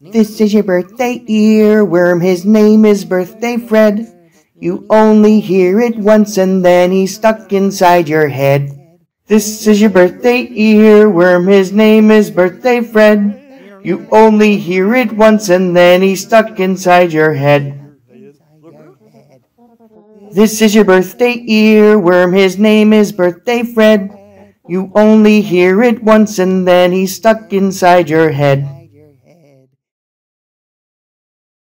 This is your birthday earworm, his name is Birthday Fred. You only hear it once and then he's stuck inside your head. This is your birthday earworm, his name is Birthday Fred. You only hear it once and then he's stuck inside your head. This is your birthday earworm, his name is Birthday Fred. You only hear it once and then he's stuck inside your head.